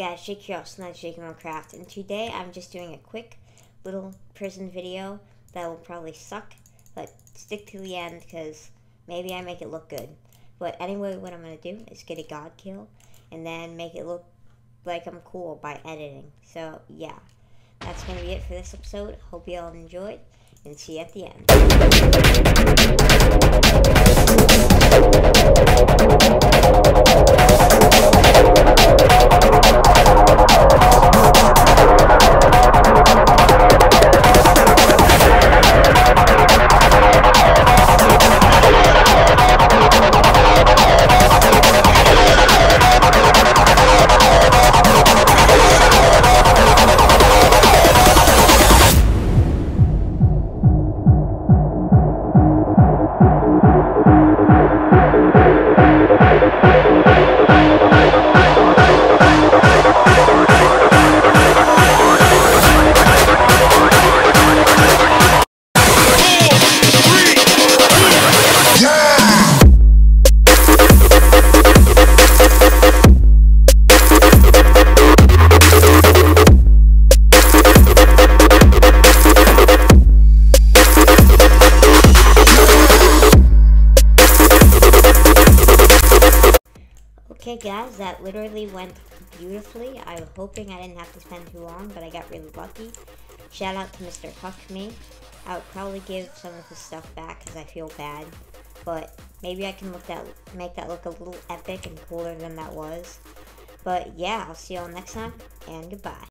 guys, here, also known as Jake Craft, and today I'm just doing a quick little prison video that will probably suck, but stick to the end because maybe I make it look good. But anyway, what I'm going to do is get a god kill and then make it look like I'm cool by editing. So yeah, that's going to be it for this episode. Hope you all enjoyed and see you at the end. Okay guys, that literally went beautifully. I was hoping I didn't have to spend too long, but I got really lucky. Shout out to Mr. Huck Me. I would probably give some of his stuff back because I feel bad. But maybe I can look that make that look a little epic and cooler than that was. But yeah, I'll see you all next time, and goodbye.